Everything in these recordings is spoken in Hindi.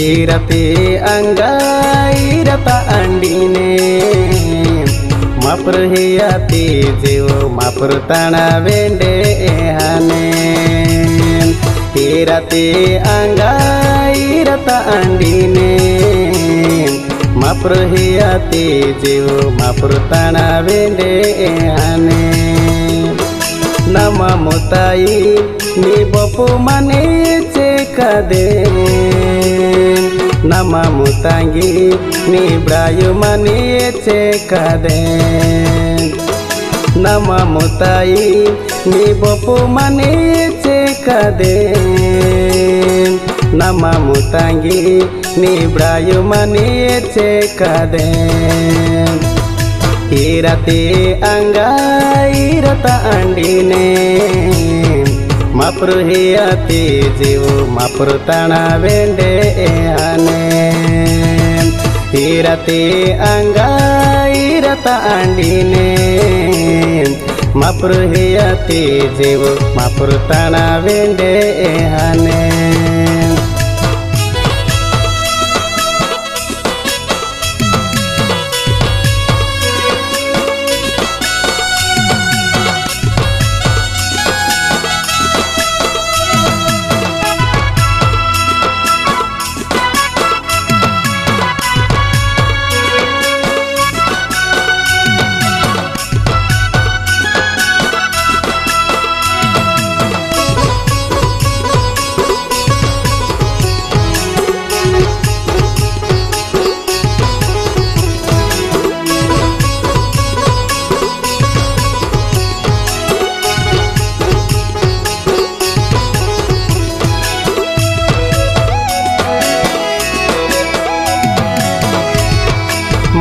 తీరతే अंगाईरता अंडीने मापर हियाती जीव मापर ताणा वेंडे हाने తీరతే అంగాయిరత అండినే. మా ప్రహ్యాతి జీవు మా పృతణ వెండే అనే నమము తాయి నీ బొప్పు మనీ ಕದೇವು ನಮ್ಮ ಮುತಂಗಿ ನೀ ಬ್ರಾಯುಮನಿಯೇ ಚೇ ಕದೇ ನಮ್ಮ ಮುತಾಯಿ ನೀ ಬೊಪ್ಪು ಮನೆಯೇ ಚೇ ಕದೇ ನಮ್ಮ ಮುತಂಗಿ ನೀ ಬ್ರಾಯುಮನಿಯೇ ಚೇ ಕದೇ ಈರತಿ ಅಂಗ ಈರತ ಅಂಡಿನೇ વાપર હે હતી જેવો માપરતાણા વેંડે આને હીરતે અંગા હીરતા આંડીને માપર હે હતી જેવો માપરતાણા વેંડે આને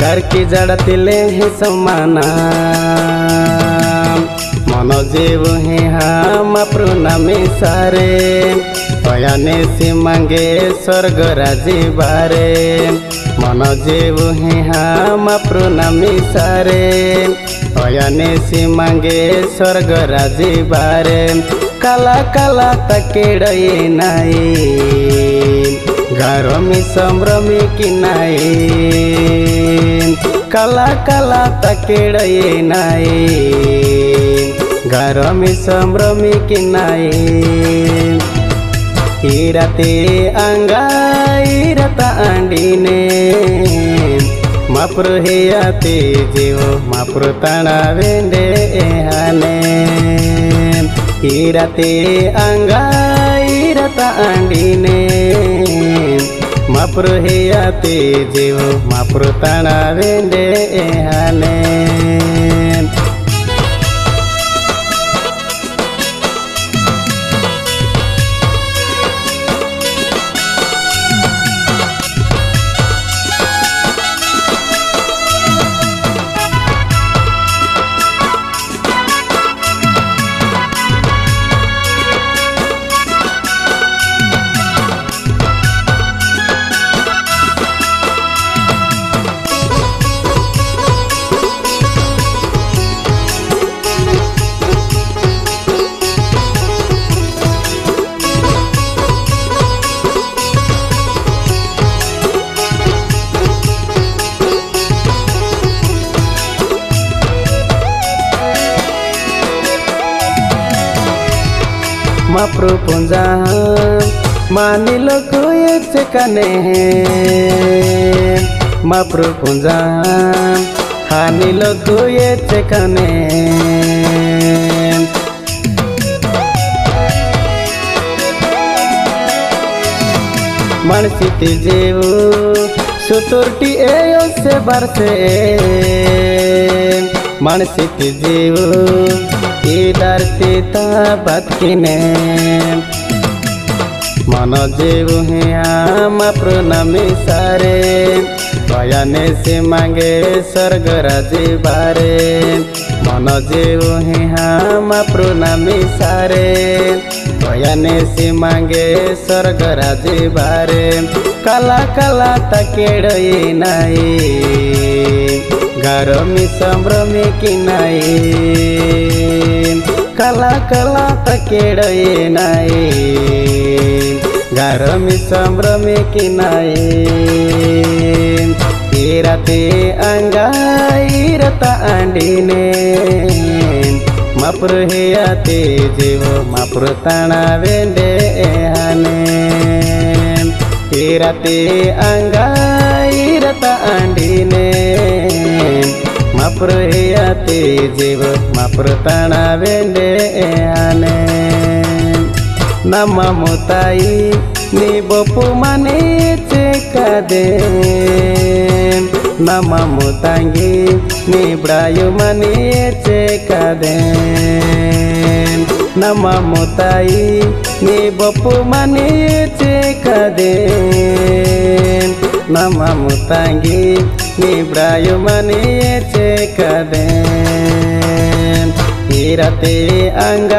घर की जड़तिले है समाना। मन जीव है हम प्रणमी सारे पयाने से मांगे स्वर्ग राज़ी बारे। मन जीव है हम प्रणमी सारे पयाने से मांगे स्वर्ग राज़ी बारे। काला काला तकेड़े नाई। घरमी संभ्रमी कि नाई। काला काला तकेड़े नाई घरमी संभ्रमी कि नाई इराते अंगा इरता अंडीने माप्रो हेयाते जीव माप्रो ताना वेंडे हाने इराते अंगा इरता अंडीने माप्रुहिया ते जीव हियाति जि माप्रार मा प्रपंजा मानिल कोई कने मा प्रपंजा हानिल कोई कने मानसी जेव सुतुरटी से बारसे मानसी जेव ইদার পিতা বাতকিনে মন যেবু মা প্রণামী সারে দয়ানে সে মাগে স্বর্গ রাজি বারে মন যেবু মা প্রণামী সারে দয়ানে সে মাগে স্বর্গ রাজি বারে কালা কালা তাকে ডই নাই গরমি সম্ভ্রমে কি নাই संभ्रमी की नाई कला कला तकेड़ई नाई गरमी संभ्रमी की नाई इरते अंगाईरता अंडीने मापुर हे आते जीव मापुर ताणा वेंडे हाने इरते अंगाईरता अंडीने માપર હિયાતે જીવ માપર તાણા વેંડે આને ನಮ್ಮ ಮುತಾಯಿ ನೀ ಬಪ್ಪು ಮನೆ ಕದೆ ನಮ್ಮ ಮುತಂಗಿ ನೀ ಬ್ರಾಯು ಮನೆ ಕದೆ ನಮ್ಮ ಮುತಾಯಿ ನೀ ಬಪ್ಪು ಮನೆ ನೀ ಬ್ರಾಯು ಮನೆ ಚೆಕ್ಕದೆ ಇರತೆ ಅಂಗ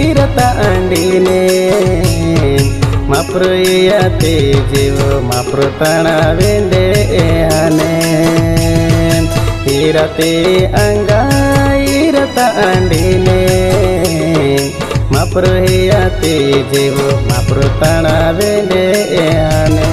ಇರತ ಅಂಡಿನೆ ಮಪ್ರುಯತೆ ಜೀವ ಮಪ್ರು ತಣ ವೆಂಡೆ ಹನೆ ಇರತೆ ಅಂಗ ಇರತ ಅಂಡಿನೆ ಮಪ್ರುಯತೆ ಜೀವ ಮಪ್ರು ತಣ ವೆಂಡೆ ಹನೆ